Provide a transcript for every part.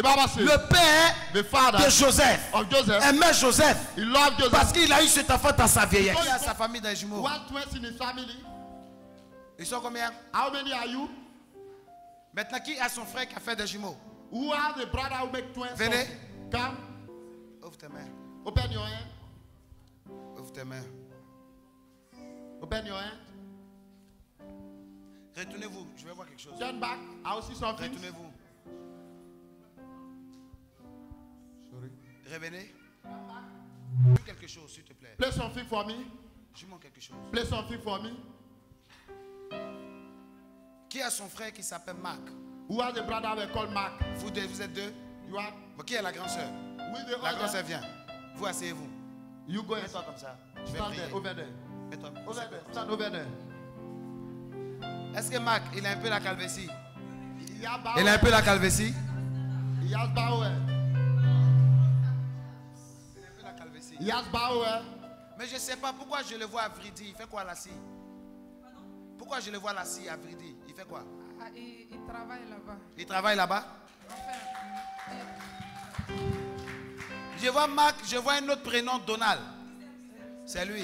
The Bible says le père the father de Joseph of Joseph, aimait Joseph he loved Joseph. parce qu'il a eu cet enfant dans sa vieillesse. Il a sa famille dans les jumeaux? One twins in his family? Ils sont combien? How many are you? Maintenant, qui a son frère qui a fait des jumeaux? Who are the brother who make twins? Venez. Come, Ouvre tes mains. open your hand. Ouvre tes mains. Open your hand. Retournez-vous. Je vais voir quelque chose. Turn back. I will see something. Retournez-vous. Revenez. Joue quelque chose, s'il te plaît. Play something for me. Joue-moi quelque chose. Play something for me. Qui a son frère qui s'appelle Marc? Who are the brother we call Mark? vous, deux, vous êtes deux? You are? Qui est la grande sœur La grande sœur vient. Vous asseyez-vous. You go and Mets-toi comme ça. Je vais stand prier. there, over there. Mets-toi. Over there. Stand over there. Est-ce que Marc, il a un peu la calvétie? Has Il a un peu la calvétie? Has. Il a la calvétie. He has bow hair. Mais je ne sais pas pourquoi je le vois à Vridi? Il fait quoi là ci Pourquoi je le vois là ci à Vridi? Il fait quoi? Ah, il, il travaille là-bas. Il travaille là-bas? Enfin, Je vois Marc, je vois un autre prénom, Donald. C'est lui.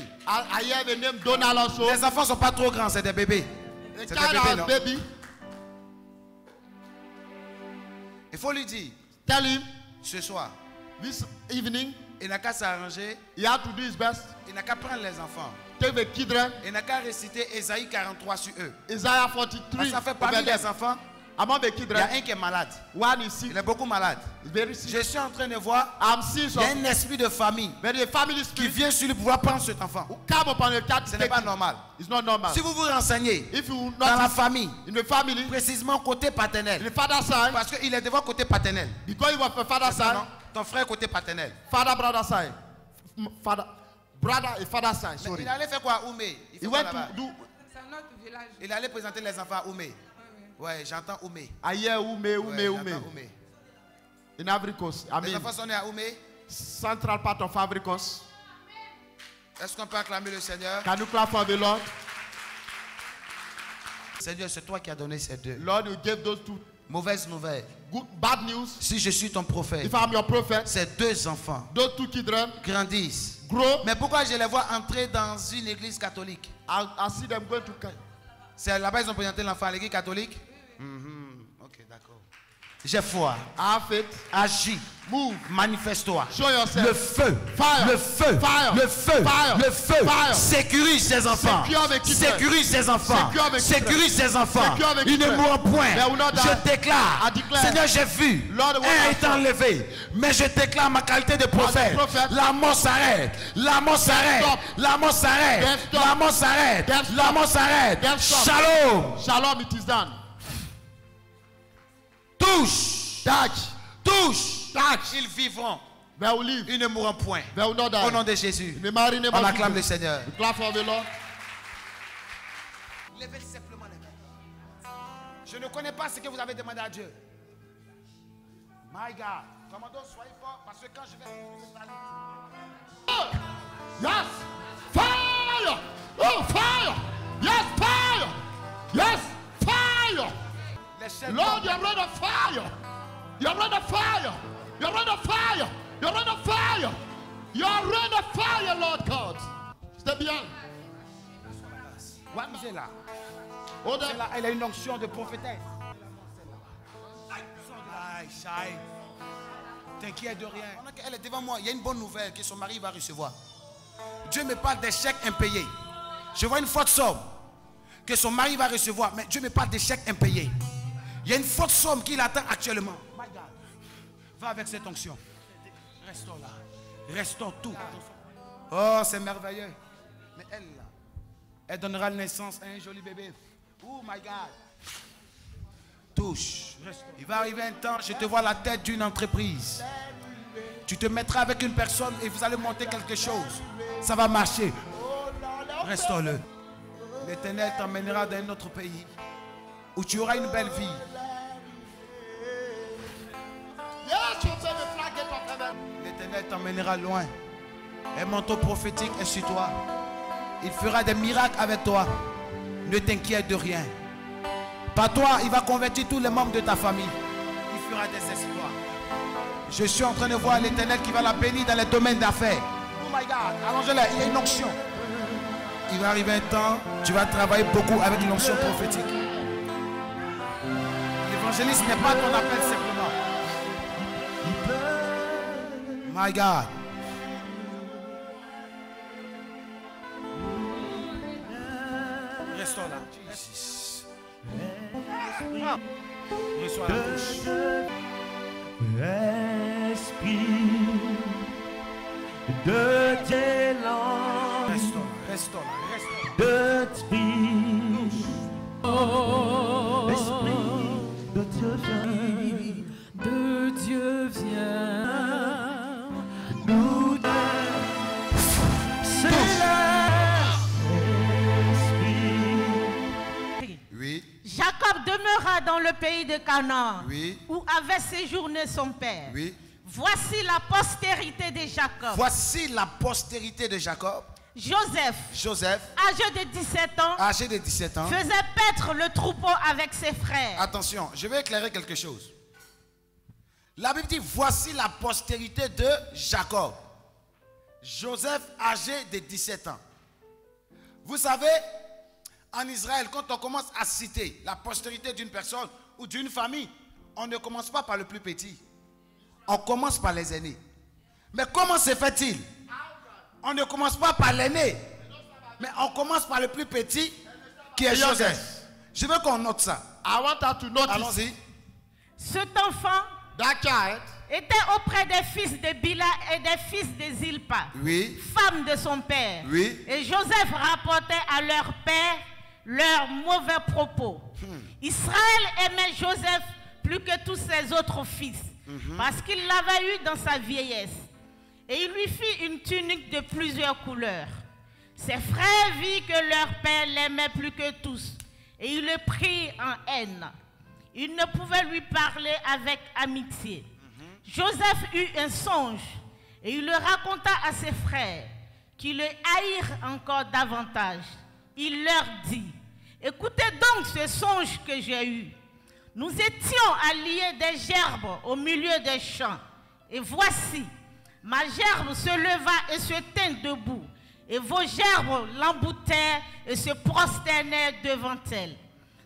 Name Donald also. Les enfants ne sont pas trop grands, c'est des bébés. C'est des bébés, has non? baby. Il faut lui dire, Tell him ce soir, this evening il n'a qu'à s'arranger, he has to do his best. il n'a qu'à prendre les enfants. Take the children. Il n'a qu'à réciter Ésaïe 43 sur eux. Isaiah 43. Parce que ça fait parmi les enfants, Among the il y a un qui est malade. one is sick. Il est beaucoup malade. Very sick. Je suis en train de voir, I'm seeing il y a un esprit de famille qui vient sur lui pouvoir prendre cet enfant. who come upon the child. Ce n'est pas normal. It's not normal. Si vous vous renseignez If you dans la famille, in the family, précisément côté paternel, the father side, parce qu'il est devant côté paternel. because he was the father side, ton frère côté paternel. father brother side, father brother and father side. Mais Sorry. il allait faire quoi à Oumé Il, went to do. notre village. il allait présenter les enfants à Oumé. Ouais, j'entends Oumé. Ouais, Ume, j'entends Ume. Oumé. In Coast. I Les enfants sont nés à Oumé. central part of Coast. Est-ce qu'on peut acclamer le Seigneur? Can you clap for the Lord? Seigneur, c'est toi qui as donné ces deux. Lord, you gave those two Mauvaise nouvelle. good, bad news. Si je suis ton prophète, If I'm your prophet, ces deux enfants those two children grandissent. grow. Mais pourquoi je les vois entrer dans une église catholique? I, I see them going to. Ca- C'est là-bas ils ont présenté l'enfant à l'église catholique? Mhm. Ok, d'accord. J'ai foi. Have. Agis. Move. Manifeste-toi. Show yourself. Le feu. Fire. Le feu. Fire. Le feu. Fire. Le feu. Fire. Sécurise ses enfants. Sécurise ses enfants. Sécurise ses enfants. Ils ne mourront point. Je déclare. Seigneur, j'ai vu. Un est enlevé. Mais je déclare ma qualité de prophète. La mort s'arrête. La mort s'arrête. La mort s'arrête. La mort s'arrête. La mort s'arrête. Shalom. Shalom, it is done. Touche. Touch. Touche. Touch. Ils vivront. Ils ne mourront point. Au nom de Jésus. On acclame le. Seigneur. Levez simplement les mains. Je ne connais pas ce que vous avez demandé à Dieu. My God. Commandant, soyez fort parce que quand je vais. Yes. Fire. Oh, fire. Yes, fire. Yes, fire. Lord, tombent. you're ready of fire. You're ready of fire. You're ready of fire. You're ready of fire. You're ready of fire, Lord God. Stay behind. Lisez là. Hold C'est on. là. Elle a une onction de prophétesse. T'inquiète de rien. Qu'elle est devant moi, il y a une bonne nouvelle que son mari va recevoir. Dieu me parle des chèques impayés. Je vois une forte somme que son mari va recevoir, mais Dieu me parle des chèques impayés. Il y a une forte somme qu'il attend actuellement. Va avec cette onction. Restons là. Restons tout. Oh, c'est merveilleux. Mais elle, elle donnera naissance à un joli bébé. Oh my God. Touche. Il va arriver un temps, je te vois la tête d'une entreprise. Tu te mettras avec une personne et vous allez monter quelque chose. Ça va marcher. Restons-le. L'éternel t'emmènera dans un autre pays où tu auras une belle vie. L'éternel t'emmènera loin. Un manteau prophétique est sur toi. Il fera des miracles avec toi. Ne t'inquiète de rien. Par toi, il va convertir tous les membres de ta famille. Il fera des exploits. Je suis en train de voir l'éternel qui va la bénir dans les domaines d'affaires. Oh my God, allongez-la, il y a une onction. Il va arriver un temps, tu vas travailler beaucoup avec une onction prophétique. L'évangéliste n'est pas ton appel simplement. My God. Restons là. Jesus. Reçois la touche. Esprit de tes langues, Restons, restons là, restons. de Esprit, Jacob demeura dans le pays de Canaan, Oui. où avait séjourné son père. oui. Voici la postérité de Jacob. Voici la postérité de Jacob. Joseph, Joseph, âgé de 17 ans, âgé de 17 ans. faisait paître le troupeau avec ses frères. Attention, je vais éclairer quelque chose. La Bible dit, voici la postérité de Jacob. Joseph, âgé de 17 ans. Vous savez, en Israël, quand on commence à citer la postérité d'une personne ou d'une famille, on ne commence pas par le plus petit. On commence par les aînés. Mais comment se fait-il? On ne commence pas par l'aîné, mais on commence par le plus petit qui est Joseph. Je veux qu'on note ça. I want her to notice Allons-y. Cet enfant that child était auprès des fils de Bila et des fils de Zilpa, Oui. femme de son père. Oui. Et Joseph rapportait à leur père leurs mauvais propos. Israël aimait Joseph plus que tous ses autres fils, parce qu'il l'avait eu dans sa vieillesse. Et il lui fit une tunique de plusieurs couleurs. Ses frères virent que leur père l'aimait plus que tous, et il le prit en haine. Il ne pouvait lui parler avec amitié. Joseph eut un songe, et il le raconta à ses frères, qui le haïrent encore davantage. Il leur dit, écoutez donc ce songe que j'ai eu. Nous étions alliés des gerbes au milieu des champs. Et voici, ma gerbe se leva et se tint debout. Et vos gerbes l'emboutèrent et se prosternèrent devant elle.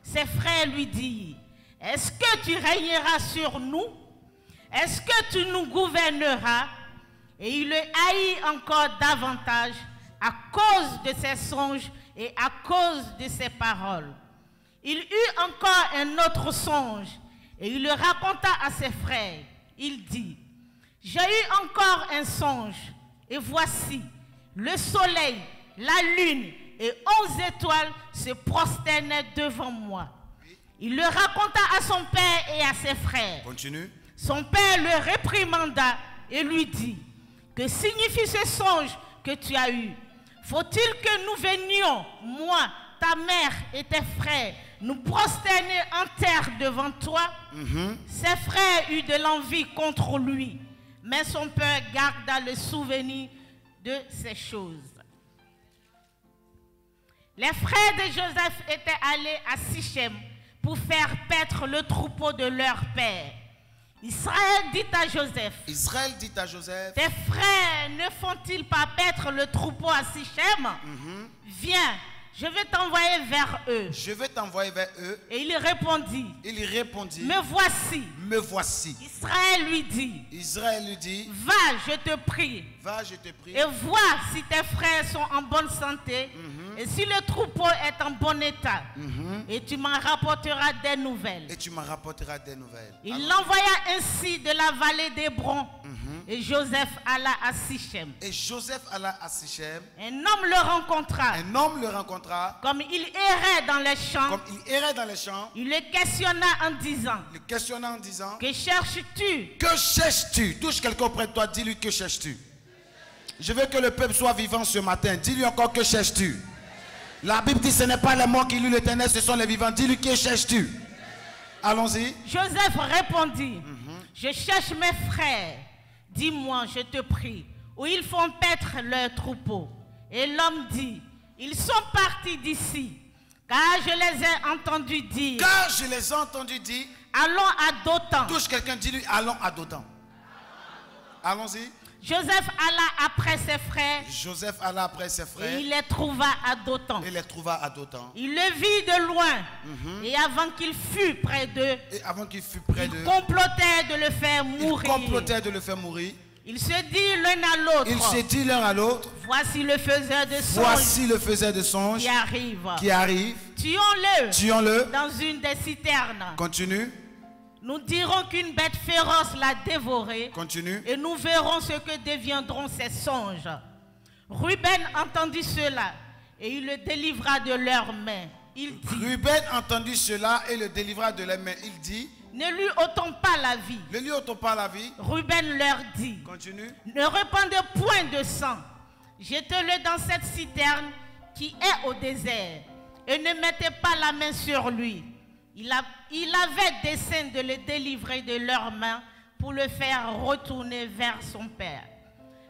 Ses frères lui dirent, est-ce que tu régneras sur nous? Est-ce que tu nous gouverneras? Et il le haït encore davantage à cause de ses songes et à cause de ses paroles. Il eut encore un autre songe et il le raconta à ses frères. Il dit, j'ai eu encore un songe et voici, le soleil, la lune et onze étoiles se prosternaient devant moi. Il le raconta à son père et à ses frères. Continue. Son père le réprimanda et lui dit, que signifie ce songe que tu as eu? Faut-il que nous venions, moi, ta mère et tes frères, nous prosterner en terre devant toi? Ses frères eurent de l'envie contre lui, mais son père garda le souvenir de ces choses. Les frères de Joseph étaient allés à Sichem pour faire paître le troupeau de leur père. Israël dit à Joseph, Israël dit à Joseph, tes frères ne font-ils pas paître le troupeau à Sichem? Viens, je vais t'envoyer vers eux. je vais t'envoyer vers eux. Et il répondit, Il répondit, me voici. me voici. Israël lui dit, Israël lui dit, va, je te prie, va, je te prie, et vois si tes frères sont en bonne santé et si le troupeau est en bon état. Et tu m'en rapporteras des nouvelles. et tu m'en rapporteras des nouvelles. Il l'envoya ainsi de la vallée d'Hébron. Et Joseph alla à Sichem. et Joseph alla à Sichem. Un homme le rencontra. Un homme le rencontra, Comme il errait dans les champs, comme il errait dans les champs, il le questionna en disant, le questionnant en disant, que cherches-tu? Que cherches-tu? Touche quelqu'un auprès de toi, dis-lui que cherches-tu? Je veux que le peuple soit vivant ce matin. Dis-lui encore que cherches-tu? La Bible dit ce n'est pas les morts qui louent l'éternel, ce sont les vivants. Dis-lui que cherches-tu? Allons-y. Joseph répondit, je cherche mes frères. Dis-moi, je te prie, où ils font paître leur troupeau. Et l'homme dit, ils sont partis d'ici, car je les ai entendus dire, Car je les ai entendus dire, allons à Dothan. touche quelqu'un, dis-lui, allons à Dotan. Allons-y. Joseph alla après ses frères Joseph alla après ses et frères il les trouva à Dothan. et les trouva à Dothan. Il le vit de loin Mhm. et avant qu'il fût près d'eux, Et avant qu'il fût près il d'eux, complotait de le faire il mourir. complotait de le faire mourir. Il se dit l'un à l'autre, Il s'est dit l'un à l'autre, voici le faiseur de songe voici le faiseur de songe qui arrive. qui arrive. Tuons-le Tuons-le. dans une des citernes. Continue, Nous dirons qu'une bête féroce l'a dévoré continue. et nous verrons ce que deviendront ces songes. Ruben entendit cela et il le délivra de leurs mains. Il dit, Ruben entendit cela et le délivra de les mains. Il dit, ne lui ôtons pas la vie. ne lui ôtons pas la vie. Ruben leur dit, Continue. ne répandez point de sang. Jetez-le dans cette citerne qui est au désert et ne mettez pas la main sur lui. Il, a- il avait dessein de le délivrer de leurs mains pour le faire retourner vers son père.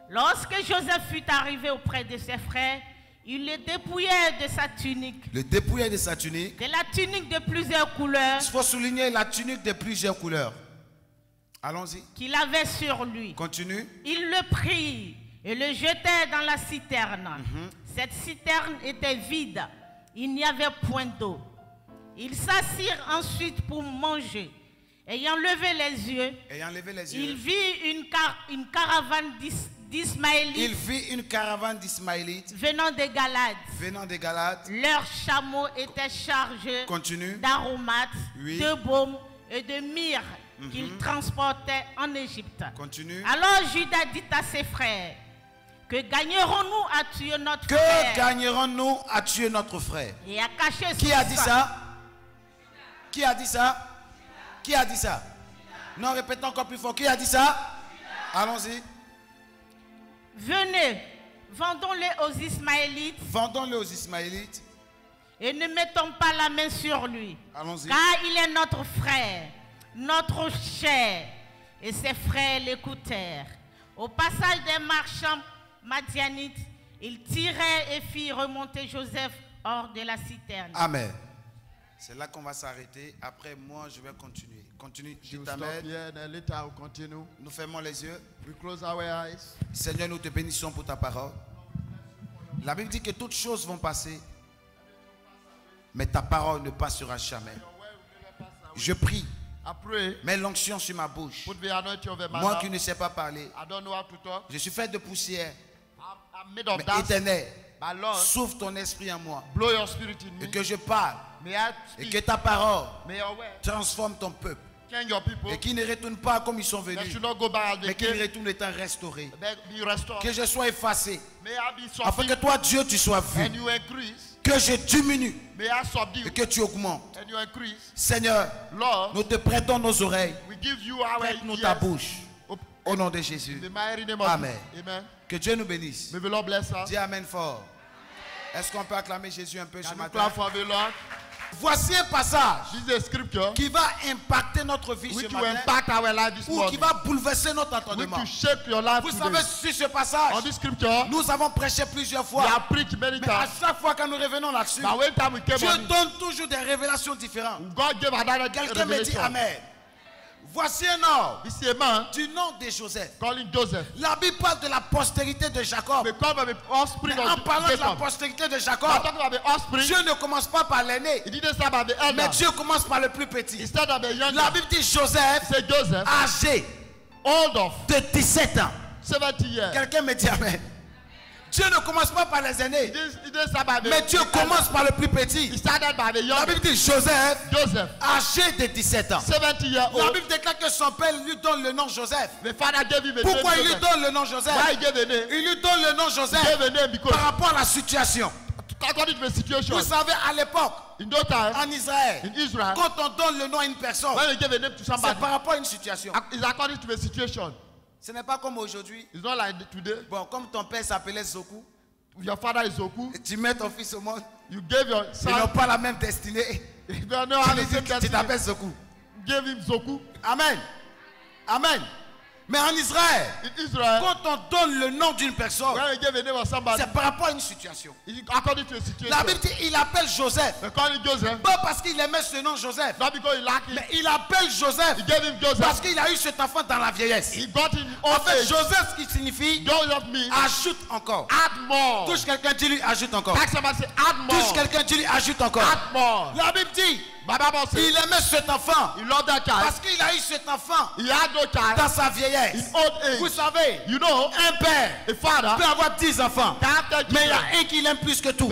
Lorsque Joseph fut arrivé auprès de ses frères, il le dépouillait de sa tunique, Le dépouillé de sa tunique. de la tunique de plusieurs couleurs Il faut souligner la tunique de plusieurs couleurs. Allons-y. qu'il avait sur lui. Continue. Il le prit et le jetait dans la citerne. Cette citerne était vide. Il n'y avait point d'eau. Ils s'assirent ensuite pour manger. Ayant levé les yeux, Ayant levé les il vit une, car- une caravane il d'Ismaélites vit une caravane d'Ismaélites venant de Galade. venant des Galates. Leurs chameaux étaient chargés d'aromates, Oui. de baumes et de myrrhe qu'ils transportaient en Égypte. Continue. Alors Judas dit à ses frères, que gagnerons-nous à tuer notre Que frère? gagnerons-nous à tuer notre frère? Et à cacher Qui a dit sang ça? Qui a dit ça? Qui a dit ça? Non, répétons encore plus fort. Qui a dit ça? Allons-y. Venez, vendons-le aux Ismaélites Vendons-le aux Ismaélites. et ne mettons pas la main sur lui, Allons-y. car il est notre frère, notre cher. Et ses frères l'écoutèrent. Au passage des marchands madianites, ils tiraient et firent remonter Joseph hors de la citerne. Amen. C'est là qu'on va s'arrêter. Après, moi, je vais continuer. Continue. I'll continue. Nous fermons les yeux. We close our eyes. Seigneur, nous te bénissons pour ta parole. La Bible dit que toutes choses vont passer, mais ta parole ne passera jamais. Je prie, I pray. mets l'onction sur ma bouche. Moi qui ne sais pas parler, I don't know how to talk. je suis fait de poussière. I'm, I'm made of Mais dust. éternel, Lord, souffle ton esprit en moi blow your spirit in et que je parle May I et que ta parole May your word transforme ton peuple change your people. et qu'ils ne retournent pas comme ils sont venus, should not go back as mais came. retournent étant restaurés. Que je sois effacé May I be afin que toi, Dieu, tu sois vu. and you increase. Que je diminue May I subdue et que tu augmentes. and you increase. Seigneur, Lord, nous te prêtons nos oreilles. Prête-nous ta bouche. Au nom de Jésus. Amen. Que Dieu nous bénisse. Dis Amen fort. Est-ce qu'on peut acclamer Jésus un peu ce matin? Voici un passage qui va impacter notre vie ce matin ou qui va bouleverser notre entendement. Vous savez, sur ce passage, On this scripture, nous avons prêché plusieurs fois. Mais à chaque fois que nous revenons là-dessus, Dieu donne toujours des révélations différentes. Quelqu'un me dit. Amen. Voici un homme man du nom de Joseph. calling Joseph. La Bible parle de la postérité de Jacob. Mais en parlant de la postérité de Jacob. Dieu ne commence pas par l'aîné, mais. Dieu commence par le plus petit. La Bible dit Joseph, Joseph, âgé old of de 17 ans. 70 years. Quelqu'un me dit Amen. Dieu ne commence pas par les aînés, mais Dieu commence par le plus petit. La. Bible dit Joseph, Joseph, âgé de 17 ans. 70 years La. Bible déclare que son père lui donne le nom Joseph. Pourquoi il lui donne le nom Joseph? Il lui donne le nom Joseph par rapport à la situation. Vous savez, à l'époque, en Israël, quand on donne le nom à une personne, c'est par rapport à une situation. Ce n'est pas comme aujourd'hui. It's not like today. Bon, comme ton père s'appelait Zoku, Your father is Oku. tu mets ton fils au monde, You gave your ils n'ont pas la même destinée. If they don't Tu have the same t'appelles Zoku. give him Zoku. Amen. Amen. Mais en Israël, Israel, quand on donne le nom d'une personne, c'est par rapport à une situation. La Bible dit il appelle Joseph. Joseph. Pas parce qu'il aimait ce nom Joseph. Mais il appelle Joseph He gave him Joseph. parce qu'il a eu cet enfant dans la vieillesse. En fait. Joseph, ce qui signifie ajoute encore. add more. Touche quelqu'un, dis-lui ajoute encore. Touche quelqu'un, dis-lui ajoute encore. Add more. La Bible dit il aimait cet enfant parce qu'il a eu cet enfant dans sa vieillesse. Vous savez, You know, un père a father peut avoir 10 enfants, mais il y a un qu'il aime plus que tout.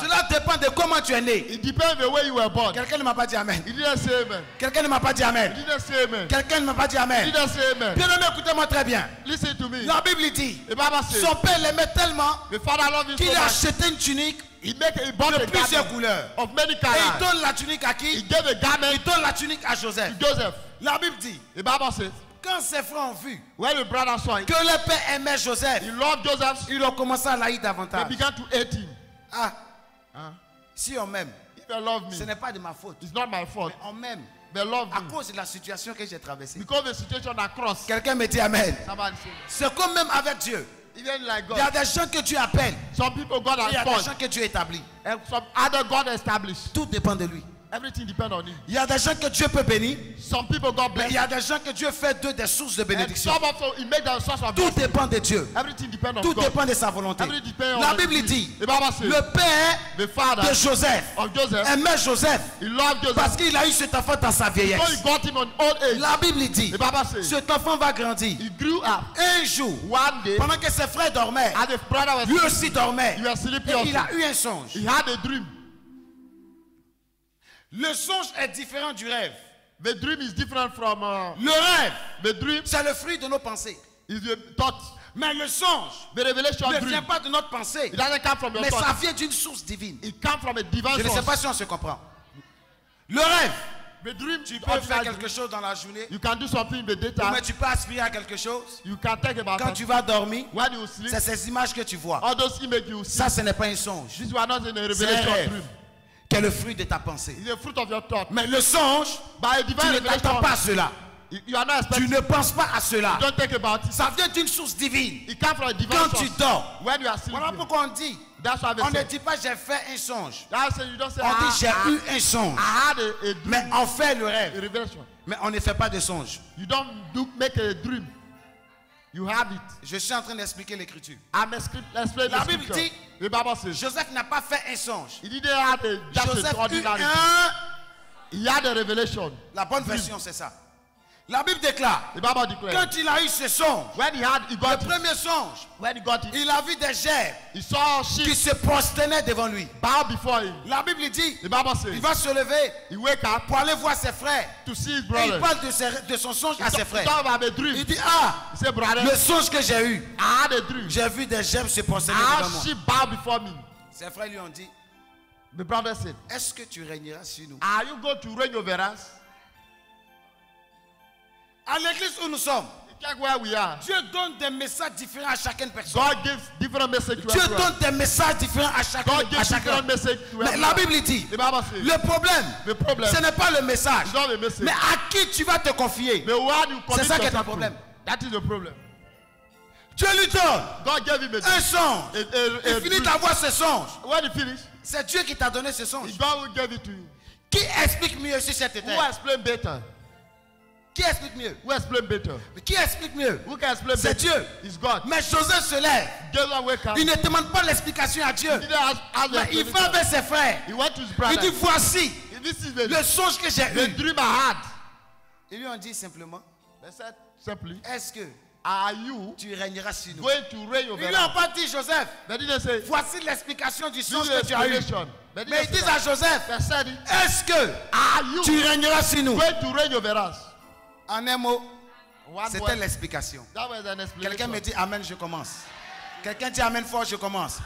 Cela dépend de comment tu es né. Quelqu'un ne m'a pas dit Amen. Quelqu'un ne m'a pas dit Amen. Quelqu'un ne m'a pas dit Amen. Bien aimé, écoutez-moi très bien. Listen to me. La Bible dit, son père l'aimait tellement qu'il a acheté une tunique He make he bought de a plusieurs couleurs. of many Et il donne la tunique à He qui gave a garment Il donne la tunique à Joseph. Joseph. La Bible dit, The Bible says quand ses frères ont vu when the brother saw it, que le père aimait Joseph, he loved Joseph. ils ont commencé à l'haïr They davantage. began to hate him. Ah, si on m'aime, they ce n'est pas de ma faute. it's not my fault. On m'aime They love à cause de la situation que j'ai traversée. because the situation across. Quelqu'un me dit Amen. C'est comme même avec Dieu. Even like Il y a God, des gens que tu appelles some people God et il y has a des gens que Dieu établit. and some other God established. Tout dépend de lui. Everything depends on him. Il y a des gens que Dieu peut bénir, Some people God mais bless, il y a des gens que Dieu fait d'eux des sources de and bénédiction. He made them source of Tout dépend de Dieu. Everything depends on Tout God. dépend de sa volonté. Everything La Bible dit, The Bible says le père the father de Joseph of Joseph, aimait Joseph he loved Joseph parce qu'il a eu cet enfant dans sa so he vieillesse. got him on old age. La Bible dit, The Bible says cet enfant va grandir. he grew up. Un jour, One day, pendant que ses frères dormaient, and the brother was lui aussi dormait. he was sleeping. Et il a eu un songe. He had a dream. Le songe est différent du rêve. The dream is different from uh, Le rêve, the dream. c'est le fruit de nos pensées. Is a thought. Mais le songe The revelation ne dream. vient pas de notre pensée, It doesn't come from your mais ça vient d'une source divine. It comes from a divine Je ne sais source. pas si on se comprend. Le rêve, The dream, tu you peux faire quelque chose dans la journée, you can do something in the daytime. mais tu peux aspirer à quelque chose. You can think about Quand it. tu vas dormir, When you sleep, c'est ces images que tu vois. all those images you see. Ça, ce n'est pas un songe. This one not in a C'est un revelation rêve dream. Qui est le fruit de ta pensée. Mais le songe, By a tu ne t'attends pas à cela. you you are not Tu ne penses pas à cela. Don't think about it. Ça vient d'une source divine. It comes from a divine Quand source. tu dors, When you are sleeping. voilà pourquoi on dit. That's On ne dit pas j'ai fait un songe. That's why you don't say, On ah, dit j'ai ah, eu un songe. I had a, a dream, Mais on fait le rêve. Mais on ne fait pas de songe. You don't do make a dream. You have it. Je suis en train d'expliquer l'écriture. I'm La the Bible scripture. dit- The Bible says Joseph n'a pas fait un songe. he didn't have a Joseph ordinary. un. He had a revelation. La bonne version, c'est ça. La Bible déclare The Bible declares quand il a eu ce songe, when he had he le it, premier songe, when he got it, il a vu des gerbes he saw qui se prosternaient devant lui. bow before him. La Bible dit The Bible il va se lever he wake up pour aller voir ses frères. to see his Et il parle de, ses- de son songe à ses frères. Il dit Ah, He said, brother, le songe que j'ai eu, j'ai vu des gerbes se prosterner devant moi. sheep bow before me. Ses frères lui ont dit Est-ce que tu régneras sur nous? Are you going to reign over us? À l'église où nous sommes, Check where we are. Dieu donne des messages différents à chacune personne. God gives different messages to Dieu everyone. donne des messages différents à chacun. God À chacun. different messages to Mais la everyone. Bible dit The Bible says, le problème, the problem ce n'est pas le message, is not the message. mais à qui tu vas te confier? The one you commit ça qui est yourself le problème. to. That is the problem. Dieu lui donne God gave him a un songe. a- a- Il finit dream. d'avoir ce songe. When he finished, C'est Dieu qui t'a donné ce songe. God will give it to you. Qui explique mieux sur cette Who terre? explain better? Qui explique mieux? Who explain better? Mais Qui explique mieux? Who can explain C'est? Dieu. It's God. Mais Joseph se lève. Joseph wake up. Il ne demande pas l'explication à Dieu. He ask, Mais il va vers ses frères. He went to his Il brother. dit voici This is the, le songe que j'ai eu. dream I had. Ils lui ont dit simplement simply, Est-ce que Are you tu régneras sur nous? going to reign Ils over lui ont us? pas dit Joseph. Say, Voici l'explication du songe que tu as eu. Mais ils disent à. Joseph. Est-ce que Are you tu régneras sur nous? going to reign over us? En un mot, c'était l'explication. Quelqu'un me dit Amen, je commence. Quelqu'un dit Amen fort, je commence.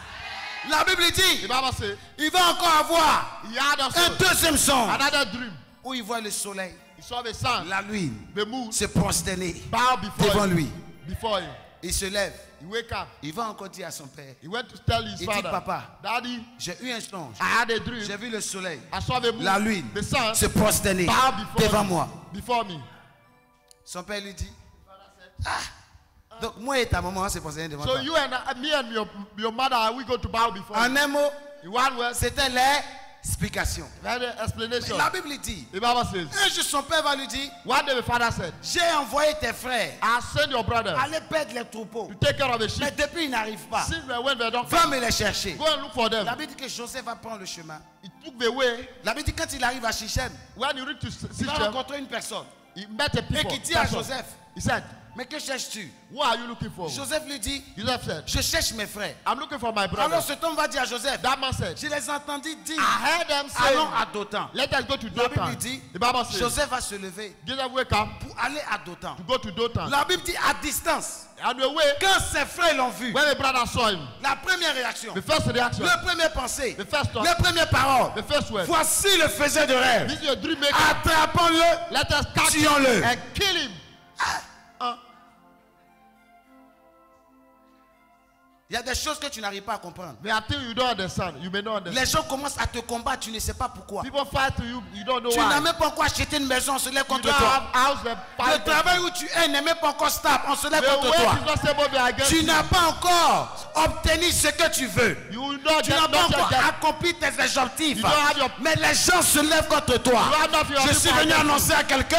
La Bible dit il va encore avoir un deuxième dream. où il voit le soleil, la lune se prosterner devant lui. Il se lève. Il va encore dire à son père Il dit, Papa. J'ai eu un songe. J'ai vu le soleil, la lune se prosterner devant moi. Son père lui dit Donc moi et ta maman, c'est pour ça devant So toi. you and uh, me and your, your mother, we going to bow before En you? un mot, c'était l'explication. explanation. La Bible dit, The Bible says, un jour son père va lui dire, one day the father said, j'ai envoyé tes frères I send your brother aller perdre les troupeaux. to take care of the sheep. Mais depuis, ils n'arrivent pas. Since they went, they don't Va me les chercher. Go and look for them. La Bible dit que Joseph va prendre le chemin. He took the way. La Bible dit quand il arrive à Shichem, When he reached to il va rencontrer une personne. He met a Et people. qui dit à person. Joseph, He said, mais que cherches-tu? Who are you looking for? Joseph lui dit, Joseph said, je cherche mes frères. I'm looking for my brother. Alors cet homme va dire à Joseph, That man said, je les ai entendus dire, I heard them say, allons à Dothan. let us go to La Bible dit, The Bible says, Joseph va se lever Joseph wake up pour aller à Dothan. to go to Dothan. La Bible dit à distance. On the way, Quand ses frères l'ont vu, when the brother saw him, la première réaction, the first reaction, la première pensée, the first thought, la première parole, the first word, voici le faisait de rêve. this is a dream. Attrapons-le. Let us catch him Tuons-le. and kill him. Il y a des choses que tu n'arrives pas à comprendre. You don't understand. You may not understand. Les gens commencent à te combattre, tu ne sais pas pourquoi. People fight to you, you don't know Tu n'as même pas encore acheté une maison, on se lève contre toi. house, Le travail où tu es n'est même pas encore stable, on se lève contre toi. Tu n'as pas encore obtenu ce que tu veux. You Tu n'as pas encore accompli tes objectifs. Your- Mais les gens se lèvent contre toi. Je suis venu annoncer à quelqu'un.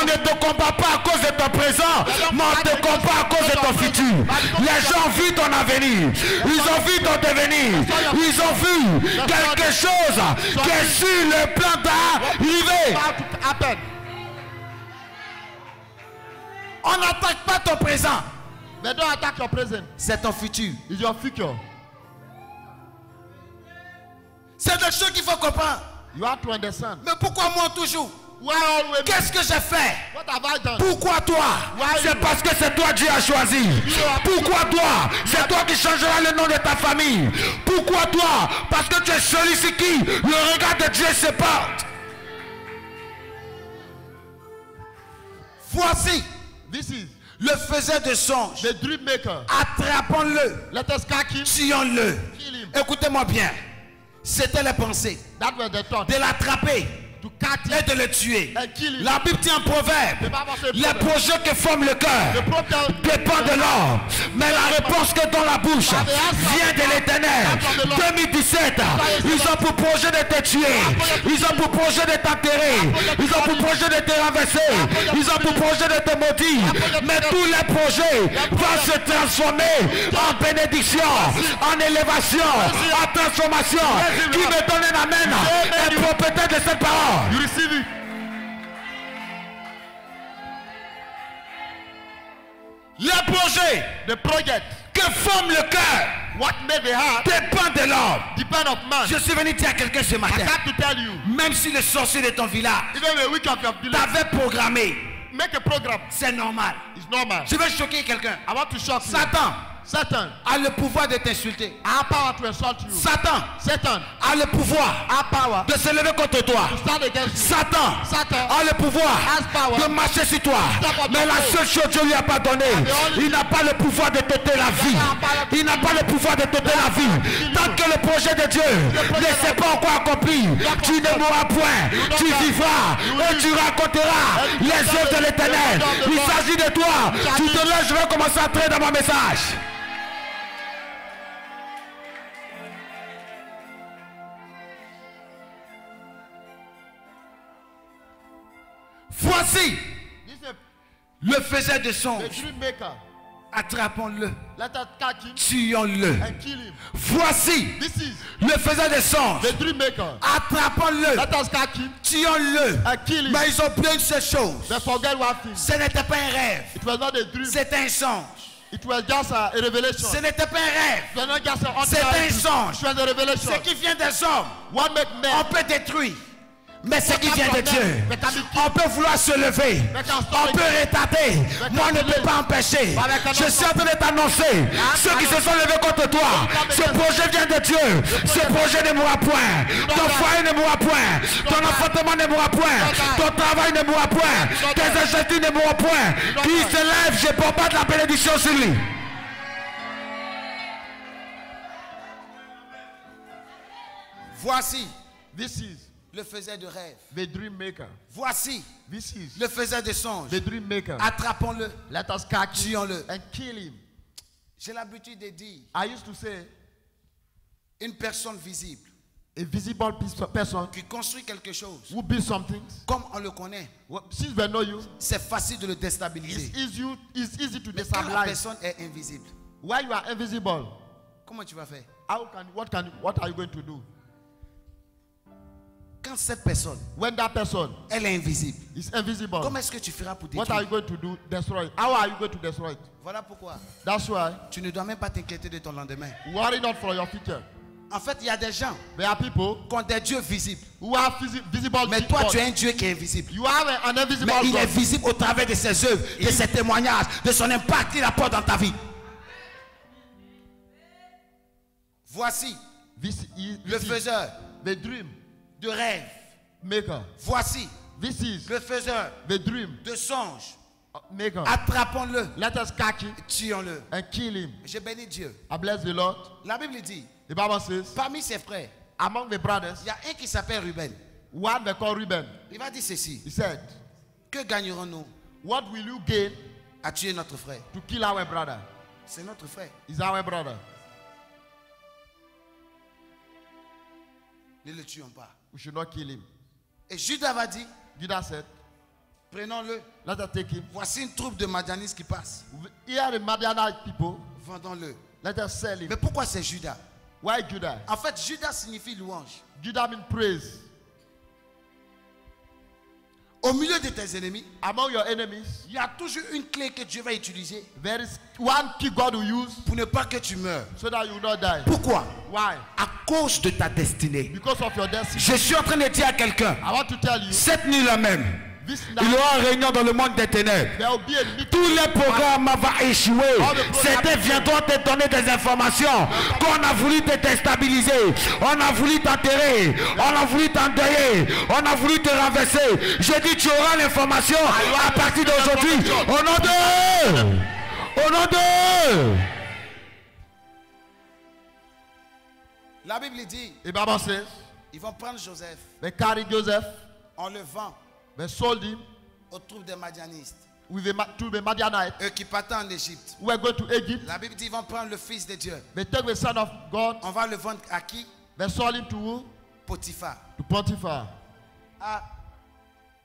On ne te combat pas à cause de ton présent, mais on te combat à cause de ton futur. Les gens vu ton avenir. Ils ont vu ton devenir. Ils ont vu quelque chose qui est sur le plan happen. On n'attaque pas ton présent. They don't attack your present. C'est ton futur. It's your future. C'est des choses qu'il faut comprendre. You have to understand. Mais pourquoi moi toujours? Qu'est-ce que j'ai fait? Pourquoi toi? C'est parce que c'est toi Dieu a choisi. Pourquoi toi? C'est toi qui changeras le nom de ta famille. Pourquoi toi? Parce que tu es celui sur qui le regard de Dieu se porte. Voici. This is le faisait de songe. Attrapons-le, tuons-le. Écoutez-moi bien. C'était les pensées. De l'attraper et de le tuer. La Bible dit en proverbe, les projets que forme le cœur The problem dépend de l'homme. Mais la réponse que dans la bouche vient de l'éternel. 2017, ils ont pour projet de te tuer. Ils ont pour projet de t'enterrer. Ils ont pour projet de te renverser. Ils ont pour projet de te maudire. Mais tous les projets vont se transformer en bénédiction, en élévation, en transformation. Qui me donne un amen et propriété de cette parole. You receive it. Les projets The project. que forme le cœur What made the heart dépend de l'homme. depend of man. Je suis venu dire à quelqu'un ce I matin, have to tell you. même si le sorcier de ton village Even the week of your village. t'avait programmé, Make a program. c'est normal. It's normal. Je vais choquer quelqu'un. I want to shock you. Satan a le pouvoir de t'insulter. I have power to insult you. Satan Satan. a le pouvoir de se lever contre toi. Satan Satan a le pouvoir de marcher sur toi. Mais la seule chose que Dieu lui a pas donné, il n'a pas le pouvoir de t'ôter la vie. Il n'a pas le pouvoir de t'ôter la vie. Tant que le projet de Dieu ne s'est pas encore accompli, tu ne mourras point. Tu vivras et tu raconteras les œuvres de l'éternel. Il s'agit de toi. Tu te lèves, je vais commencer à entrer dans mon message. Voici le faisait de songe. Attrapons-le, tuons-le. Voici This is le faisait de songe. Attrapons-le, tuons-le. Mais ils ont oublié une seule chose. They forget one thing. Ce n'était pas un rêve, c'était un songe. It was just a, a revelation. Ce n'était pas un rêve, C'est un songe. Ce qui vient des hommes, on peut détruire. Mais ce qui vient de Dieu, on peut vouloir se lever, on peut retarder, moi on ne peut pas empêcher. Je suis en train de t'annoncer, ceux qui se sont levés contre toi, ce projet vient de Dieu, ce projet ne mourra point, ton foyer ne mourra point, ton enfantement ne mourra point, ton travail ne mourra point, tes objectifs ne mourront point. Qui se lève, je pas de la bénédiction sur lui. Voici This is le faisait de rêve. the dream maker. Voici, This is le faisait de songes. the dream maker. Attrapons-le, Let us catch him tuons-le. and kill him. J'ai l'habitude de dire, I used to say, une personne visible a visible pe- person qui construit quelque chose, who builds something. comme on le connaît, since we know you, c'est facile de le it's déstabiliser. easy, it's easy to Mais quand la personne est invisible, Why you are invisible? comment tu vas faire? How can what can what are you going to do? Quand cette personne, When that person elle est invisible, is invisible, comment est-ce que tu feras pour what are you détruire? going to do? Destroy it. How are you going to destroy it? Voilà pourquoi That's why tu ne dois même pas t'inquiéter de ton lendemain. worry not for your future. En fait, il y a des gens There are people qui ont des dieux visibles. who are visi- visible. Mais to toi, tu es un Dieu qui est invisible. You are an invisible Mais il God. est visible au travers de ses œuvres, de ses témoignages, de son impact qu'il apporte dans ta vie. Voici This is le faiseur the dream de rêve. maker. Voici This is le faiseur the dream de songes. maker. Attrapons-le, Let us catch him tuons-le. and kill him. Je bénis Dieu. I bless the Lord. La Bible dit, The Bible says, parmi ses frères, among the brothers, il y a un qui s'appelle Ruben. one they call Reuben. Il va dire ceci. He said, Que gagnerons-nous? What will you gain à tuer notre frère to kill our brother? C'est notre frère. Is our brother. Ne le tuons pas. We should not kill him. Et Judas va dire, Judas said, prenons-le. Let us take him. Voici une troupe de Madianistes qui passe. Here the Madianite people, Vendons-le. let us sell him. Mais pourquoi c'est Judas? Why Judah? En fait, Judas signifie louange. Judah means praise. Au milieu de tes ennemis, Among your enemies, il y a toujours une clé que Dieu va utiliser there is one key God will use pour ne pas que tu meurs. so that you will not die. Pourquoi? Why? À cause de ta destinée. Because of your destiny. Je suis en train de dire à quelqu'un, I want to tell you, cette nuit-là même, this il y aura une réunion dans le monde des ténèbres. Tous les programmes vont échouer. Certains viendront te donner des informations qu'on a voulu te déstabiliser. On a voulu t'enterrer. On a voulu t'endeuiller. On a voulu te renverser. Je dis tu auras l'information à partir d'aujourd'hui. Au nom de... Au nom de... La Bible dit, says, ils vont prendre Joseph. carried Joseph, On le vend they sold him aux troupes des Madianistes. with the, to the Madianites Eux qui partaient en Égypte. who were going to Egypt. La Bible dit, ils vont prendre le fils de Dieu. They took the son of God, On va le vendre à qui? They sold him to who? Potiphar. To Potiphar. Ah,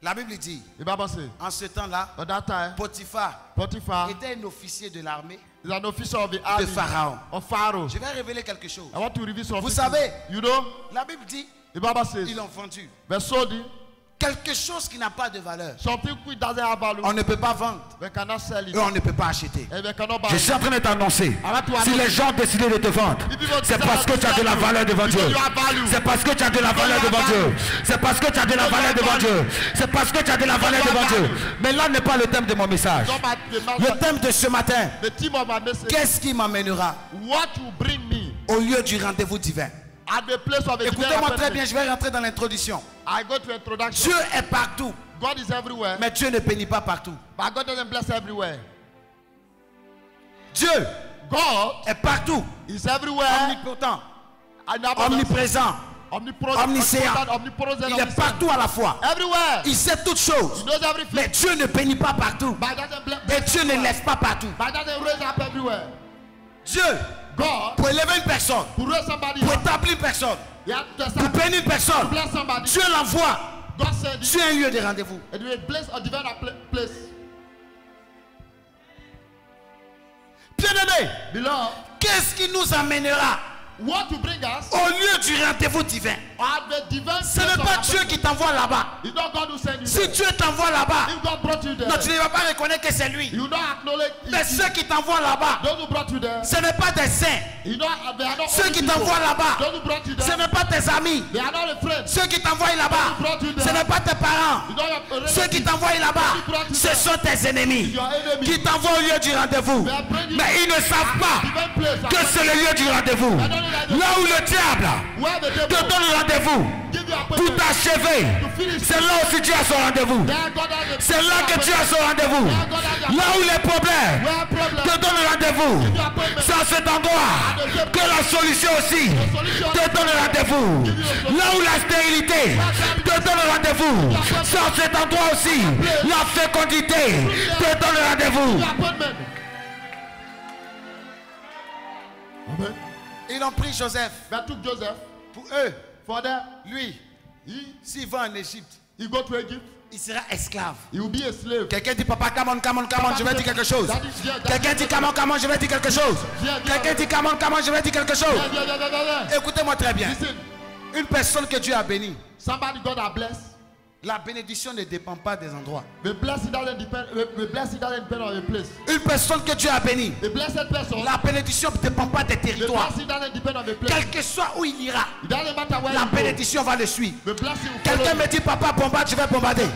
la Bible dit, The Bible says, en ce temps-là, at that time, Potiphar Potiphar était un officier de l'armée. an officer of the army Pharaon. of Pharaoh. Je vais révéler quelque chose. I want to reveal something. Vous savez- you. You know, La Bible dit, the Bible says, ils l'ont vendu. they sold him Quelque chose qui n'a pas de valeur. On ne peut pas vendre et on ne peut pas acheter. Buy Je suis en train de t'annoncer. Si les gens décidé de te vendre, c'est parce que tu as de la valeur devant Dieu. C'est parce que tu as de la valeur devant Dieu. C'est parce que tu as de la valeur devant Dieu. C'est parce que tu as de la valeur devant Dieu. Mais là n'est pas le thème de mon message. Le thème de ce matin, qu'est-ce qui m'amènera au lieu du rendez-vous divin? Écoutez-moi très bien, je vais rentrer dans l'introduction. Dieu est partout, God is everywhere, mais Dieu ne bénit pas partout. but God doesn't bless everywhere. Dieu God est partout, is everywhere, omnipotent, omniprésent. omniscient. Il est partout à la fois. Everywhere. Il sait toutes choses. He knows everything. Mais Dieu ne bénit pas partout. Et Dieu ne lève pas partout. But doesn't raise up everywhere. Dieu, God, pour élever une personne, pour établir une personne, pour bénir une personne. Dieu l'envoie sur un lieu de rendez-vous. Bien-aimé, qu'est-ce qui nous amènera what to bring us? Au lieu du rendez-vous divin divine Ce n'est pas Dieu qui t'envoie là-bas. Si. Dieu t'envoie là-bas, non, tu ne vas pas reconnaître que c'est lui. Mais ceux qui t'envoient là-bas, ce n'est pas des saints. not Ceux qui t'envoient là-bas, ce n'est pas tes amis. Ceux qui t'envoient là-bas, ce n'est pas tes parents. Ceux qui t'envoient là-bas, ce sont tes ennemis qui t'envoient au lieu du rendez-vous. Mais ils ne savent pas que c'est le lieu du rendez-vous. Là où le diable te donne rendez-vous, pour t'achever. C'est là aussi tu as son rendez-vous. A C'est là que tu as son rendez-vous. Là où les problèmes te donnent rendez-vous. C'est à cet endroit que la solution aussi te donne rendez-vous. Là où la stérilité te donne rendez-vous. C'est à cet endroit aussi la fécondité te donne rendez-vous. Amen. Ils ont pris Joseph. They took Joseph. Pour eux, For them, lui, s'il va en Égypte, he go to Egypt. il sera esclave. He will be a slave. Quelqu'un dit papa, come on, come on, come on, je vais dire quelque chose. Quelqu'un dit come on, come on, je vais dire quelque chose. Quelqu'un dit come on, come on, je vais dire quelque chose. Écoutez-moi très bien. Une personne que Dieu a bénie, somebody God blessed. La bénédiction ne dépend pas des endroits. Une personne que Dieu a bénie, la bénédiction ne dépend pas des territoires. Quel que soit où il ira, la bénédiction va le suivre. Quelqu'un me dit papa bombarde, je vais bombarder.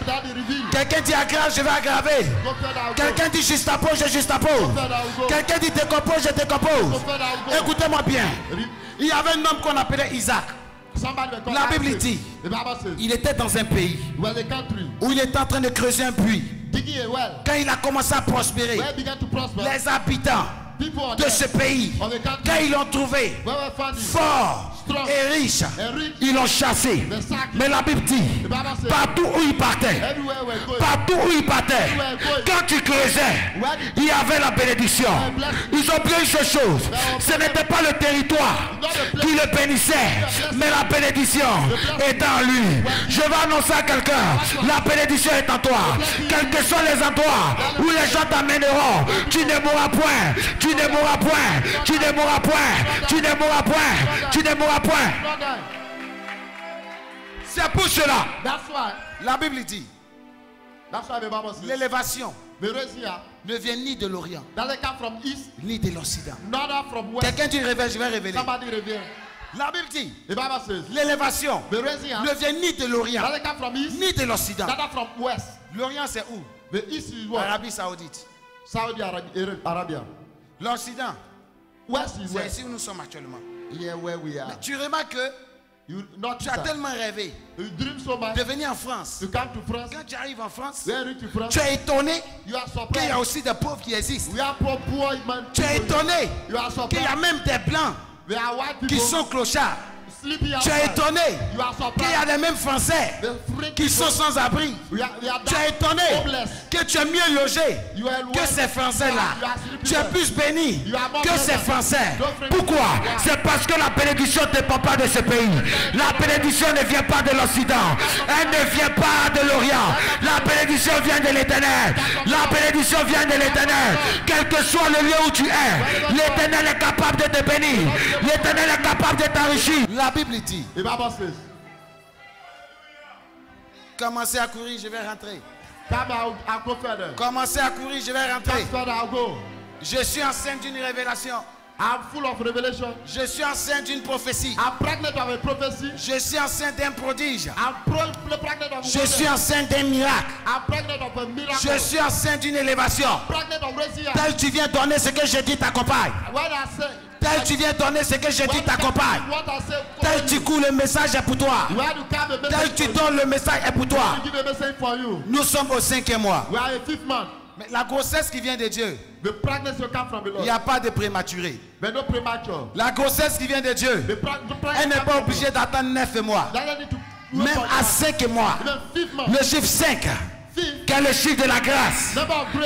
Quelqu'un dit aggrave, je vais aggraver. Quelqu'un dit juste pose, je juste I'll go. Quelqu'un dit décompose, je décompose. Écoutez-moi bien. Il y avait un homme qu'on appelait Isaac. La Bible dit-. Il était dans un pays où il était en train de creuser un puits. Quand il a commencé à prospérer, les habitants de ce pays, quand ils l'ont trouvé fort. Et riche, ils l'ont chassé. Mais la Bible dit, partout où il partait, going, partout où il partait, quand il creusait, il y avait la bénédiction. Ils ont pris une seule chose. Ce n'était pas le territoire qui le bénissait, mais la bénédiction est en lui. Je vais annoncer à quelqu'un, la bénédiction est en toi. Quels que soient les endroits où les gens t'amèneront, tu ne mourras point, tu ne mourras point, tu ne mourras point, tu ne mourras point, tu ne mourras point. C'est pour cela. That's why. La Bible dit, l'élévation ne vient ni de l'Orient, ni de l'Occident. Quelqu'un dit révèle, je vais révéler. La Bible dit, l'élévation ne vient ni de l'Orient, ni de l'Occident. L'Orient c'est où? The east is what? Arabie Saoudite. Saudi Arabia. Arabia. L'Occident, c'est ici où nous sommes actuellement. Here where we are. Tu remarques que You not tu as tellement rêvé You dream so much. de venir en France. You come to France. Quand tu arrives en France, tu es étonné qu'il y a aussi des pauvres qui existent. We are poor, poor man. Tu es étonné qu'il y a même des blancs We are white qui sont clochards. Tu es étonné qu'il y a des mêmes Français qui sont people, sans abri. Tu es étonné homeless. que tu es mieux logé que ces Français-là. Tu es plus béni que ces. Français. Pourquoi? Why? C'est parce que la bénédiction ne dépend pas de ce pays. La bénédiction ne vient pas de l'Occident. Elle ne vient pas de l'Orient. La bénédiction vient de l'Éternel. La bénédiction vient de l'Éternel. Quel que soit le lieu où tu es, l'Éternel est capable de te bénir. L'Éternel est capable de t'enrichir. La Bible dit, commencez à courir, je vais rentrer. Commencez à courir, je vais rentrer. Je suis enceinte d'une révélation. I'm full of revelation. Je suis enceinte d'une prophétie. I'm pregnant of a prophecy. Je suis enceinte d'un prodige. I'm pro- pregnant of a Je suis enceinte d'un miracle. I'm pregnant of a miracle. Je suis enceinte d'une élévation. pregnant of. Tel tu viens donner ce que je dis t'accompagne. When I say, Tel tu viens donner ce que je dis t'accompagne. Tel tu cours le message est pour toi. Tel tu donnes le message est pour toi. Nous sommes au cinquième mois. Mais la grossesse qui vient de Dieu, il n'y a pas de prématuré. La grossesse qui vient de Dieu, elle n'est pas obligée d'attendre neuf mois. Même à that. cinq mois. Le chiffre 5, Fifth. quel est le chiffre de la grâce?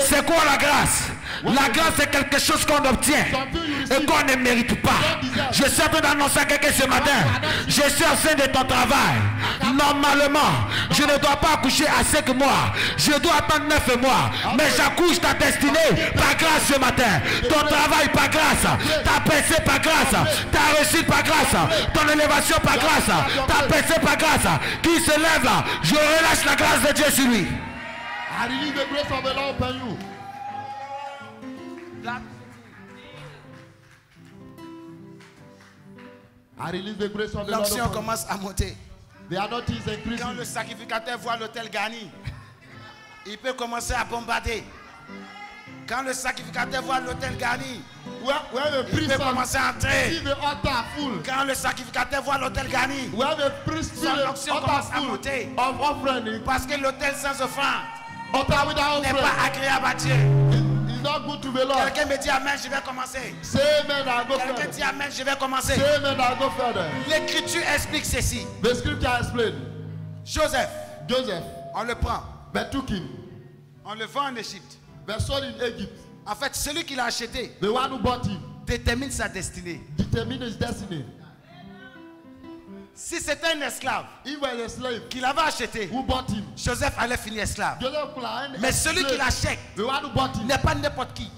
C'est quoi la grâce? La grâce c'est quelque chose qu'on obtient et qu'on ne mérite pas. Je suis en train d'annoncer à quelqu'un ce matin. Je suis enceinte de ton travail. Normalement, je ne dois pas accoucher à 5 mois. Je dois attendre 9 mois. Mais j'accouche ta destinée par grâce ce matin. Ton travail par grâce. Ta percée par grâce. Ta réussite par grâce. Ton élévation par grâce. Ta percée par grâce. Qui se lève là, je relâche la grâce de Dieu sur lui. I release the grace of the Lord upon you. L'onction commence à monter. The anointing is Quand le sacrificateur voit l'autel garni, il peut commencer à bombarder. Quand le sacrificateur voit l'autel garni, Where, where the Il priest peut commencer à entrer. the altar full. Quand le sacrificateur voit l'autel garni. Where the priest see Son the onction altar commence à monter. of offering. Parce que l'autel sans offrande n'est pas agréable à Dieu. It- It's not good to be Lord. Quelqu'un me dit Amen, je vais commencer. Say amen and go Quelqu'un further. dit Amen, je vais commencer. Say amen and go further. L'écriture explique ceci. The scripture explain. Joseph, Joseph, on le prend, they took him. on le vend en Égypte. They sold in Egypt. En fait, celui qui l'a acheté The one who bought him détermine sa destinée. determined his destiny. Si c'était un esclave He was a slave qui l'avait acheté. Joseph allait finir esclave. Mais celui qui l'achète n'est pas n'importe qui.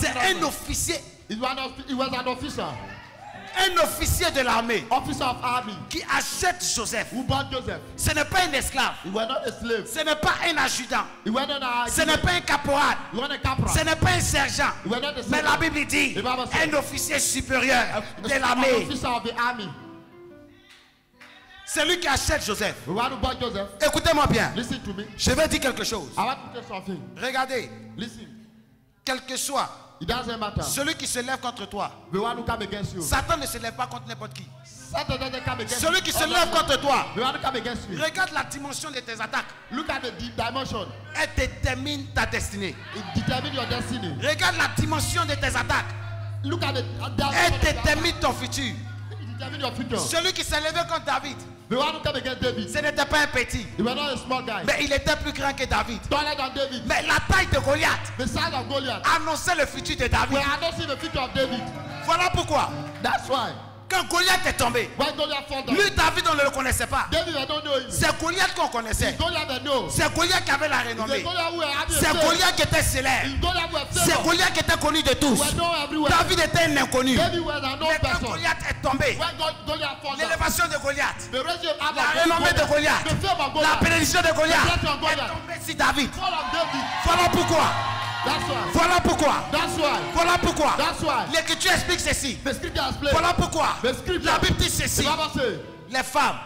C'est un officier, un officier de l'armée Officer of army qui achète Joseph. Ce n'est pas un esclave. Ce n'est pas un adjudant. Ce n'est pas un caporal. Ce n'est pas un sergent. Mais la. Bible dit un officier supérieur de l'armée. Army. Celui qui achète Joseph. Écoutez-moi bien. Je vais dire quelque chose. Regardez, quel que soit celui qui se lève contre toi. Satan ne se lève pas contre n'importe qui. Celui qui se lève contre toi, regarde la dimension de tes attaques. Elle détermine ta destinée. Regarde la dimension de tes attaques. The Elle détermine ton futur. Celui qui s'est levé contre David, Ce n'était pas un petit, mais il était plus grand que David. Mais la taille de Goliath annonçait le futur de David. Voilà pourquoi, That's why. Quand Goliath est tombé, lui, David, on ne le connaissait pas. C'est Goliath qu'on connaissait. C'est Goliath qui avait la renommée. C'est Goliath qui était célèbre. C'est. Goliath qui était connu de tous. David était un inconnu. Mais quand. Goliath est tombé, l'élévation de Goliath, la renommée de Goliath, la bénédiction de Goliath est tombée sur David. Voilà pourquoi. Voilà pourquoi. That's why. Voilà pourquoi. L'écriture explique ceci. The scripture explains. Voilà pourquoi. La Bible dit ceci. Les femmes,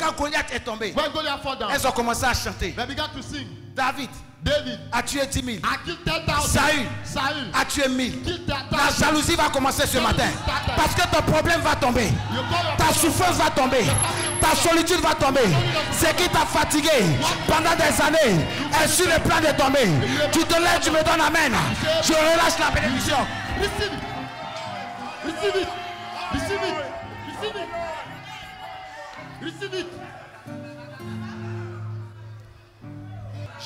quand Goliath est tombé, when Goliath fall down, elles ont commencé à chanter. they began to sing. David David, a tué 10 000. I killed 10,000. Saül a tué 1000. killed La 10,000. jalousie va commencer ce matin. Parce que ton problème va tomber. Ta souffrance va tomber. Ta solitude va tomber. Ce qui t'a fatigué pendant des années est sur le plan de tomber. Tu te lèves, tu me donnes Amen. Je relâche la bénédiction. Receive it. Receive it. Receive it. Receive it. Receive it.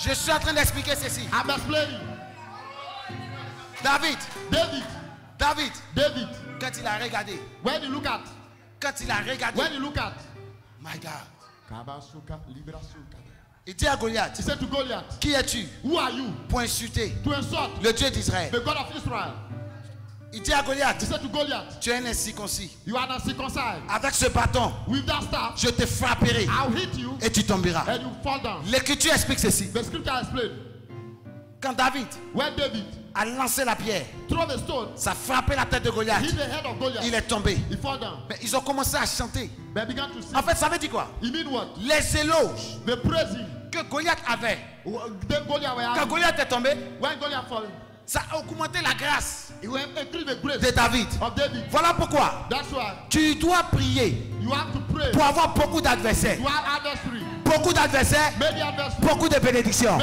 Je suis en train d'expliquer ceci. I'm explaining. David, David, David, David, quand il a regardé, when you look at, quand il a regardé, when you look at, my God, il dit à Goliath, he said to Goliath, qui es-tu? Who are you? Pour insulter to insult le Dieu d'Israël. The God of Israel? Il dit à Goliath, tu es un incirconcis. Avec ce bâton, With that staff, je te frapperai I'll hit you et tu tomberas. L'écriture explique ceci. The. Quand David When David a lancé la pierre, throw the stone, ça a frappé la tête de Goliath. hit the head of Goliath, Il est tombé. he fall down. Mais ils ont commencé à chanter. They began to sing. En fait, ça veut dire quoi? Les éloges The que Goliath avait. Goliath Quand. Goliath est tombé, When Goliath fall, ça a augmenté la grâce de David. Voilà pourquoi tu dois prier pour avoir beaucoup d'adversaires. Beaucoup d'adversaires, beaucoup de bénédictions.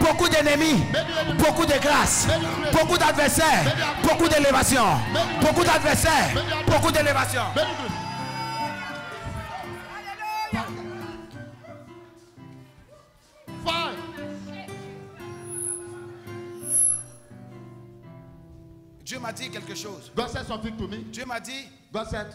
Beaucoup d'ennemis, beaucoup de grâce, beaucoup d'adversaires, beaucoup d'élévation, beaucoup d'adversaires, beaucoup d'élévation. M'a dit quelque chose. God said something to me. Dieu m'a dit, God said,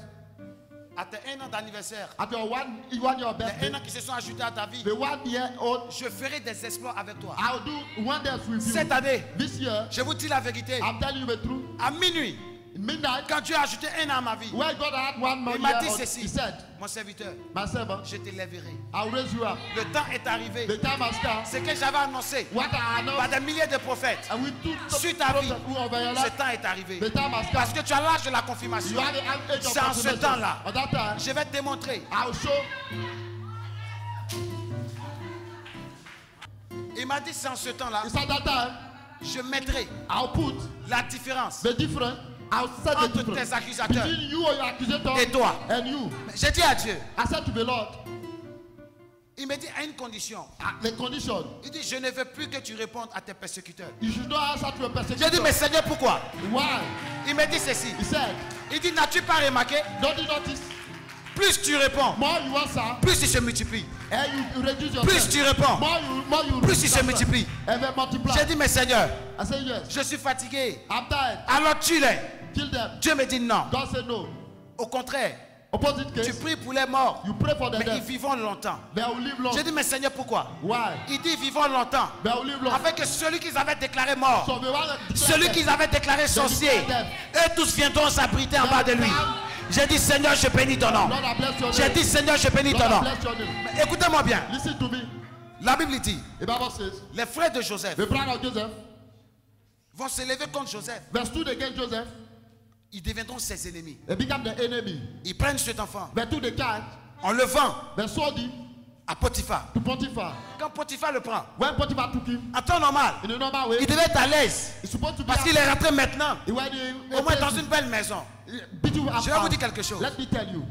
à tes un an d'anniversaire, at your one, one year les birthday, un an qui se sont ajoutés à ta vie, the one year old, je ferai des exploits avec toi. I'll do wonders with you. Cette année, This year, je vous dis la vérité, I'm telling you the truth. à minuit, Midnight, quand Dieu a ajouté un an à ma vie, when God had one more il m'a dit ceci, he said, mon serviteur, My servant, je t'élèverai. Le temps est arrivé. The time has come. Ce que j'avais annoncé What I par des milliers de prophètes, and sur ta vie, ce temps est arrivé. The time has Parce que tu as l'âge de la confirmation. C'est en ce temps-là. Je vais te démontrer. I'll show. Il m'a dit c'est en ce temps-là. Je mettrai I'll put la différence the difference. The entre tes accusateurs. you or your accusator Et toi. J'ai dit à Dieu, I said to the Lord, il me dit à une condition. ah, the condition, Il dit, je ne veux plus que tu répondes à tes persécuteurs. you should not answer to a J'ai dit, persecutor. mais Seigneur, pourquoi? Why? Il me dit ceci. He said, Il dit, n'as-tu pas remarqué? don't you notice? Plus tu réponds, More you answer, plus il se multiplie. and you, you reduce yourself. Plus tu réponds. more you, more you Plus il se multiplie. Multiply. J'ai dit, mais Seigneur, I said yes. je suis fatigué. I'm tired. Alors tue-les. Kill them. Dieu me dit non. God said no. Au contraire, tu pries pour les morts, you pray for the mais ils vivront longtemps. J'ai dit, mais Seigneur, pourquoi? Why? Il dit, vivons longtemps. Que celui qu'ils avaient déclaré mort, So celui qu'ils avaient déclaré sorcier, eux tous viendront s'abriter en bas de lui. J'ai dit, Seigneur, je bénis ton nom. J'ai dit, Seigneur, je bénis Lord, ton nom. Écoutez-moi bien. Listen to me. La Bible dit, says, les frères de Joseph Joseph, vont se lever contre Joseph. Ils deviendront ses ennemis. They became the enemy. Ils prennent cet enfant They took the child. en le vend They sold him à Potiphar. to Potiphar. Quand Potiphar le prend, When Potiphar took him, en temps normal, in a normal way, il devait être à l'aise. Parce qu'il est rentré maintenant, He went in- au moins dans une belle maison. Je vais vous dire quelque chose. Let me tell you.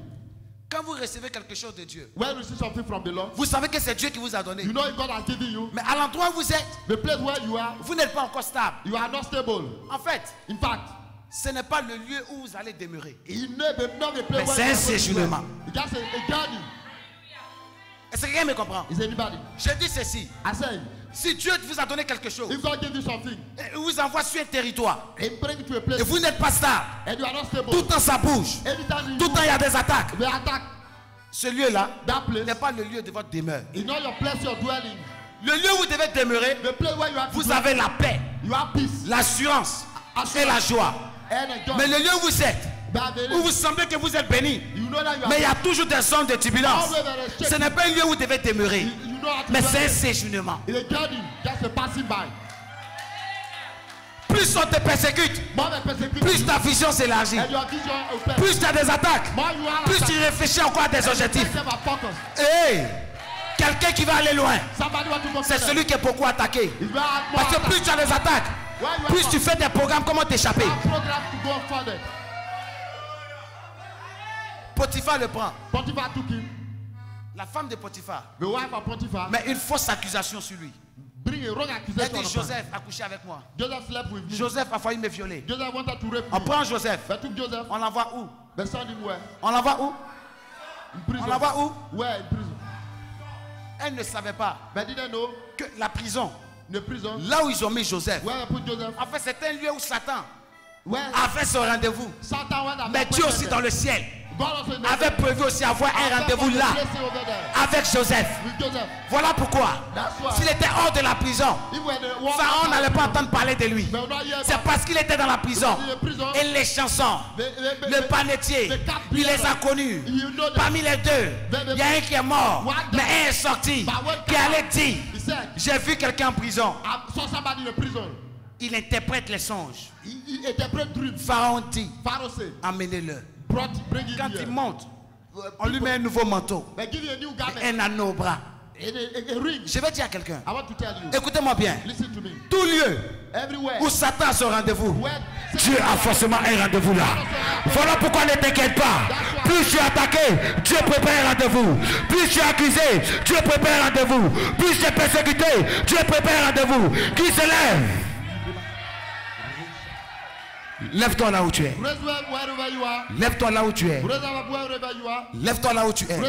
Quand vous recevez quelque chose de Dieu, When you receive something from the Lord, vous savez que c'est Dieu qui vous a donné. you know God has given you. Mais à l'endroit où vous êtes, The place where you are, vous n'êtes pas encore stable. you are not stable. En fait, In fact, ce n'est pas le lieu où vous allez demeurer. Mais c'est un séjournement. Est-ce que quelqu'un me comprend? Je dis ceci. Si Dieu vous a donné quelque chose, something, et vous envoie sur un territoire, et vous n'êtes pas stable, tout le temps ça bouge, tout le temps il y a des attaques. Ce lieu-là n'est pas le lieu de votre demeure. Le lieu où vous devez demeurer, vous avez la paix, l'assurance et la joie. Mais le lieu où vous êtes, où vous semblez que vous êtes béni, mais il y a toujours des zones de turbulence. Ce n'est pas un lieu où vous devez demeurer, mais c'est un séjournement. Plus on te persécute, plus ta vision s'élargit, plus tu as des attaques, plus tu réfléchis encore à des objectifs. Hey, quelqu'un qui va aller loin, c'est celui qui est beaucoup attaqué. Parce que plus tu as des attaques, plus tu fais des programmes, comment t'échapper? Potiphar le prend. Potiphar took him. La femme de Potiphar The wife of Potiphar met une fausse accusation sur lui. bring a wrong Elle accusation dit on him. Joseph a couché avec moi. Joseph slept with me. Joseph a failli me violer. Joseph wanted to rape On me. prend Joseph. They took Joseph. On l'envoie où? They sent him where? On l'envoie où? In prison. On l'envoie où? Where? In prison. Elle ne savait pas They didn't know. que la prison, the prison. là où ils ont mis Joseph, en fait c'est un lieu où Satan Where a fait son rendez-vous. Mais Dieu aussi dans le ciel avait prévu aussi avoir un rendez-vous là avec Joseph. Voilà pourquoi, s'il était hors de la prison, Pharaon n'allait pas entendre parler de lui. C'est parce qu'il était dans la prison. Et les chansons, le panetier, il les a connus. Parmi les deux, il y a un qui est mort, mais un est sorti, qui allait dire, j'ai vu quelqu'un en prison. Il interprète les songes. Dreams. Pharaon dit, him Quand il monte, on lui met un nouveau manteau, un anneau au bras. Je vais dire à quelqu'un, écoutez-moi bien, tout lieu où Satan a son rendez-vous, Dieu a forcément un rendez-vous là. Voilà pourquoi ne t'inquiète pas. Plus tu es attaqué, Dieu prépare un rendez-vous. Plus tu es accusé, Dieu prépare un rendez-vous. Plus tu es persécuté, Dieu prépare un rendez-vous. Qui se lève? Lève-toi là où tu es. Lève-toi là où tu es. Lève-toi là où tu es.